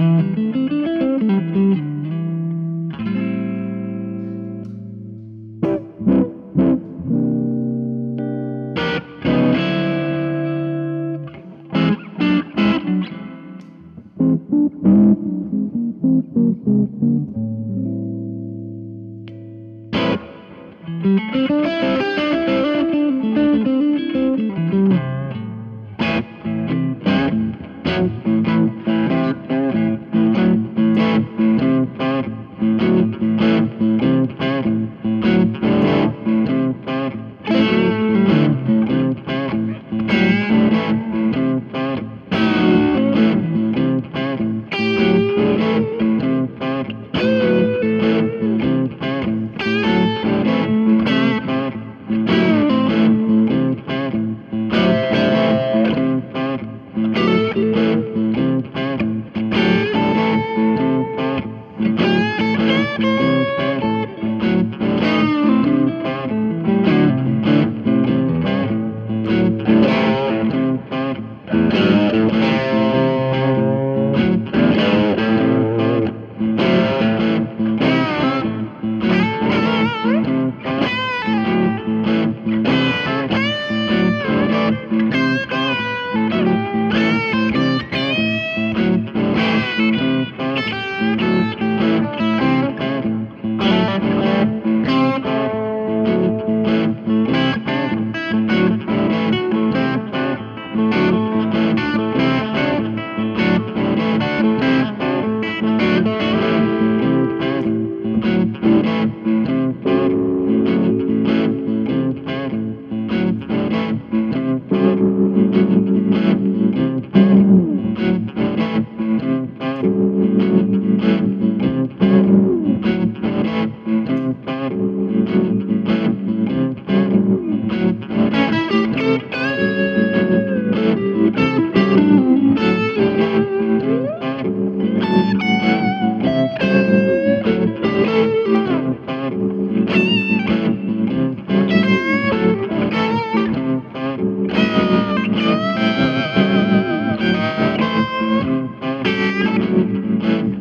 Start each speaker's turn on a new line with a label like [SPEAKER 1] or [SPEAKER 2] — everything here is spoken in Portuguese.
[SPEAKER 1] Música
[SPEAKER 2] Música